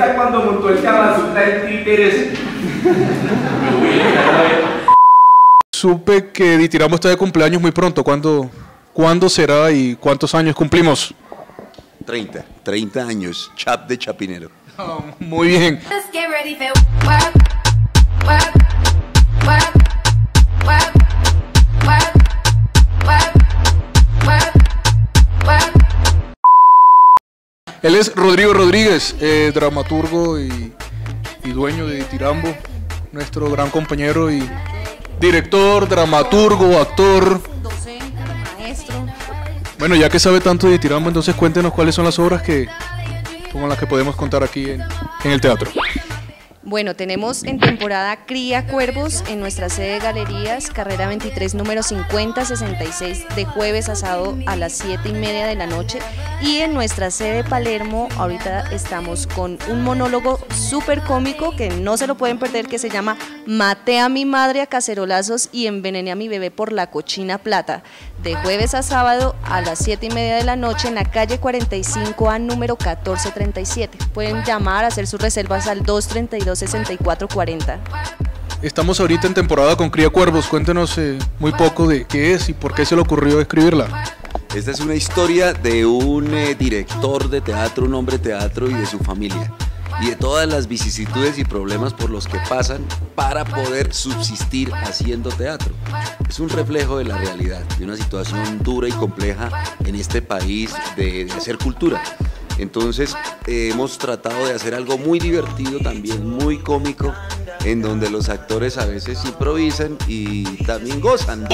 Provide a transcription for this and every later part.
Kama en títeres. Supe que Ditiramo está de cumpleaños muy pronto. ¿Cuándo, ¿Cuándo será y cuántos años cumplimos? 30, 30 años, chap de chapinero. Oh, muy bien. Let's get ready for work, work, Él es Rodrigo Rodríguez, eh, dramaturgo y, dueño de Tirambo, nuestro gran compañero y director, dramaturgo, actor. docente, maestro. Bueno, ya que sabe tanto de Tirambo, entonces cuéntenos cuáles son las obras que con las que podemos contar aquí en el teatro. Bueno, tenemos en temporada Cría Cuervos en nuestra sede de galerías, carrera 23, número 5066, de jueves a sábado a las 7 y media de la noche. Y en nuestra sede de Palermo, ahorita estamos con un monólogo súper cómico que no se lo pueden perder, que se llama Maté a mi madre a cacerolazos y envenené a mi bebé por la cochina plata. De jueves a sábado a las 7 y media de la noche en la calle 45A, número 1437. Pueden llamar, hacer sus reservas al 232-6440. Estamos ahorita en temporada con Cría Cuervos. Cuéntenos eh, muy poco de qué es y por qué se le ocurrió escribirla. Esta es una historia de un eh, director de teatro, un hombre de teatro y de su familia. Y de todas las vicisitudes y problemas por los que pasan para poder subsistir haciendo teatro. Es un reflejo de la realidad, de una situación dura y compleja en este país de, de hacer cultura. Entonces eh, hemos tratado de hacer algo muy divertido también, muy cómico, en donde los actores a veces improvisan y también gozan.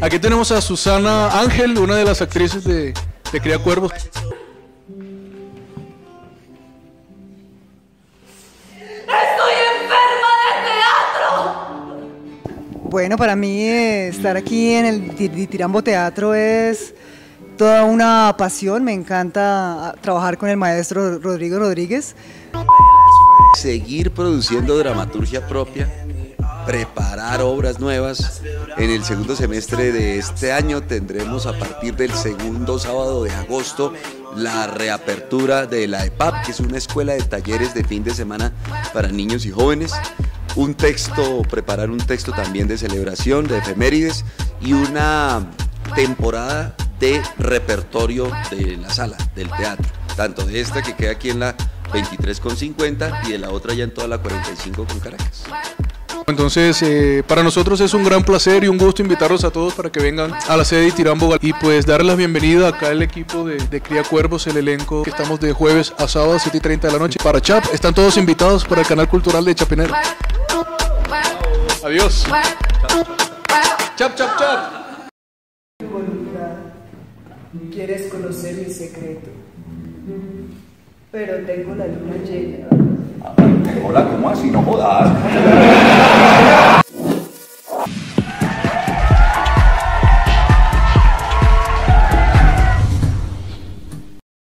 Aquí tenemos a Susana Ángel, una de las actrices de, de Cría Cuervos. Bueno, para mí eh, estar aquí en el Tirambo Teatro es toda una pasión. Me encanta ah, trabajar con el maestro Rodrigo Rodríguez. seguir produciendo dramaturgia propia, preparar obras nuevas. En el segundo semestre de este año tendremos a partir del segundo sábado de agosto la reapertura de la EPAP, que es una escuela de talleres de fin de semana para niños y jóvenes. Un texto, preparar un texto también de celebración, de efemérides y una temporada de repertorio de la sala, del teatro, tanto de esta que queda aquí en la 23 con 50 y de la otra ya en toda la 45 con Caracas. Entonces, eh, para nosotros es un gran placer y un gusto invitarlos a todos para que vengan a la sede de Tirambo y pues darles la bienvenida acá al equipo de, de Cría Cuervos, el elenco que estamos de jueves a sábado 7 y 30 de la noche. Para Chap, están todos invitados para el canal cultural de Chapinero. Adiós. Chap, chap, chap. Quieres conocer mi secreto. Pero tengo la luna llena. Hola, ¿cómo así? No jodas.